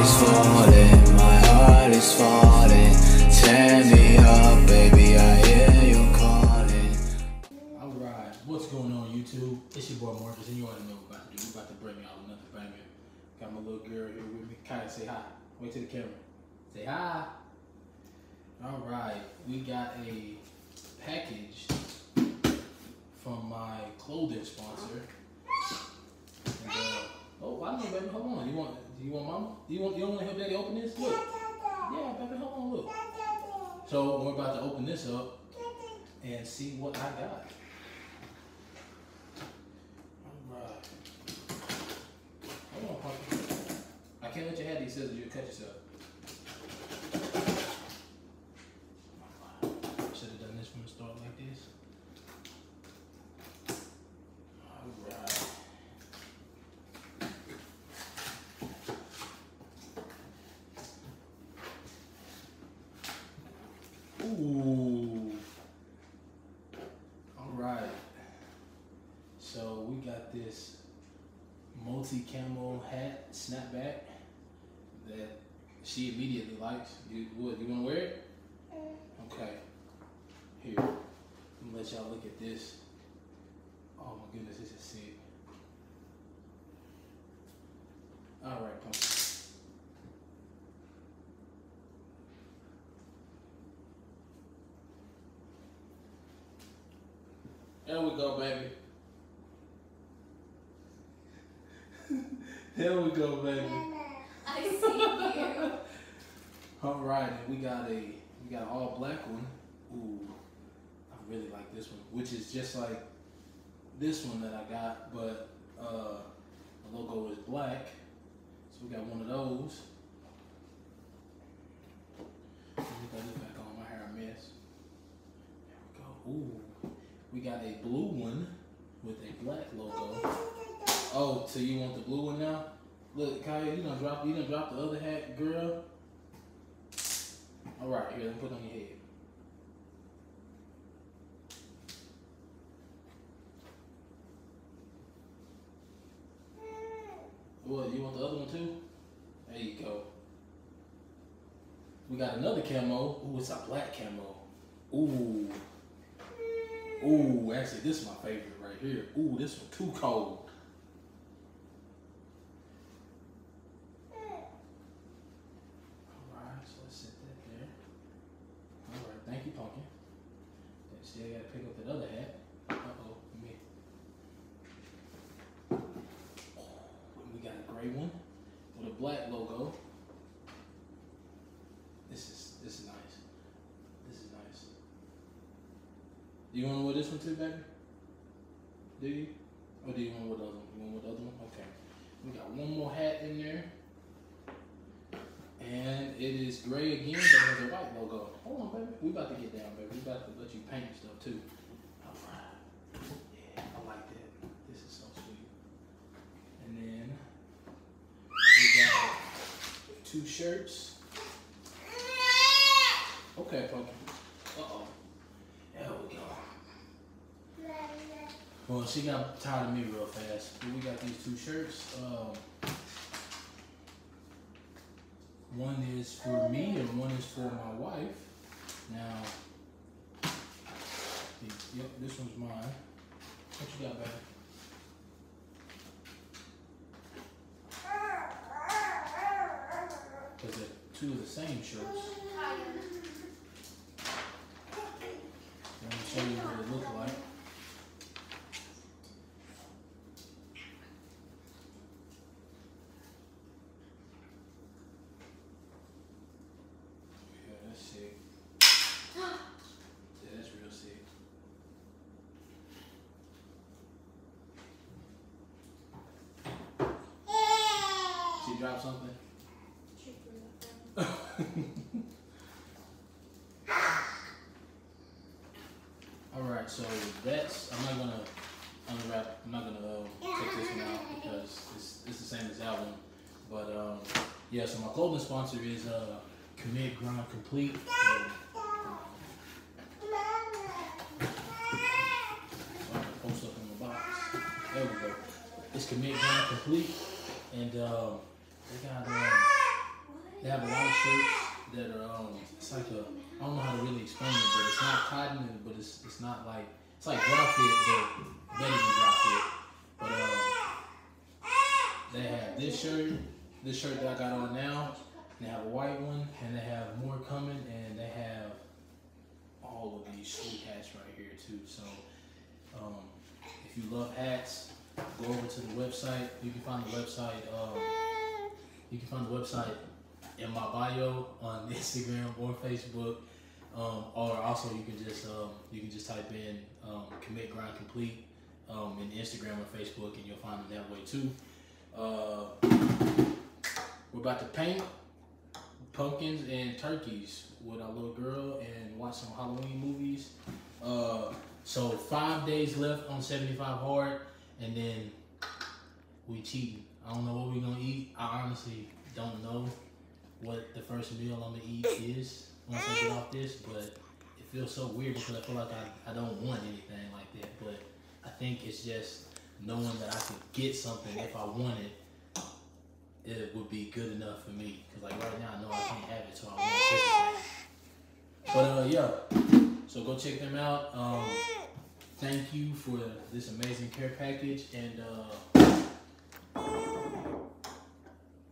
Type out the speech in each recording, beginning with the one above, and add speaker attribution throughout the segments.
Speaker 1: is falling, my heart is falling. Tear me up, baby, I hear you calling.
Speaker 2: Alright, what's going on YouTube? It's your boy Marcus and you already know what we're about to do. We're about to bring y'all another banger. Got my little girl here with me. Kaya, say hi. Wait to the camera. Say hi. Alright, we got a package from my clothing sponsor. Baby. Hold on. You want? Do you want mama? You want? You don't want to help daddy open this? Look. Yeah, baby. Hold on. Look. So we're about to open this up and see what I got. Alright. Hold on. I can't let you have these scissors, you'll cut yourself. Should have done this from the start like this. Alright. Ooh. Alright. So we got this multi camo hat snapback that she immediately likes. You what? You want to wear it? Okay. Here. Let me let y'all look at this. Oh my goodness, this is sick. All right, come. There we go, baby. There we go, baby.
Speaker 3: I see you.
Speaker 2: All right, and we got a we got an all black one. Ooh, I really like this one, which is just like this one that I got, but uh, the logo is black. So we got one of those. Let me put this back on. My hair a mess. There we go. Ooh, we got a blue one with a black logo. Oh, so you want the blue one now? Look, Kaya, you done drop you done drop the other hat, girl. All right, here, let me put it on your head. What, you want the other one too? There you go. We got another camo. Ooh, it's a black camo. Ooh. Ooh, actually, this is my favorite right here. Ooh, this one too cold. Alright, so let's set that there. Alright, thank you, Pumpkin. Still gotta pick up that other hat. We got a gray one with a black logo. This is this is nice. This is nice. Do you wanna wear this one too, baby? Do you? Or do you want to wear the other one? You want to wear the other one? Okay. We got one more hat in there. And it is gray again, but it has a white logo. Hold on, baby. We about to get down, baby. We about to let you paint stuff too. All right. Yeah, I like that. This is so sweet. And then we got two shirts. Okay, Pumpkin. Uh oh. There we go. Well, she got tired of me real fast. But we got these two shirts. Um, one is for me and one is for my wife. Now, yep, this one's mine. What you got, baby? Because they're two of the same shirts. Let me show you what it looks like. Yeah, that's sick. Yeah, that's real sick. Dropped something? Alright, so that's, I'm not gonna unwrap, I'm not gonna uh, take this one out because it's, it's the same as that one. But um, yeah, so my clothing sponsor is uh, Commit Grind Complete. So, Commit Grind Complete. And um, they got um, They have a lot of shirts that are um, it's like a I don't know how to really explain it, but it's not cotton, but it's it's not like it's like Dri-FIT, but better than Dri-FIT. But um, they have this shirt, this shirt that I got on now. They have a white one, and they have more coming, and they have all of these sweet hats right here too. So um, if you love hats, go over to the website. You can find the website. You can find the website in my bio on Instagram or Facebook. Um, or also you can just um, you can just type in um, commit grind complete um, in Instagram or Facebook and you'll find them that way too. Uh, we're about to paint pumpkins and turkeys with our little girl and watch some Halloween movies. Uh, so five days left on 75 hard and then we cheating. I don't know what we're gonna eat. I honestly don't know what the first meal I'm gonna eat is once I get off this, but it feels so weird because I feel like I, I don't want anything like that. But I think it's just knowing that I could get something if I want it, it would be good enough for me. Because like right now I know I can't have it, so I want it. But uh yeah, so go check them out. Um, thank you for this amazing care package and uh,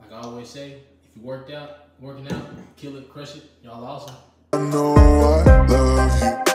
Speaker 2: like I always say, if you worked out, working out, kill it, crush it, y'all awesome.
Speaker 4: I know I love you.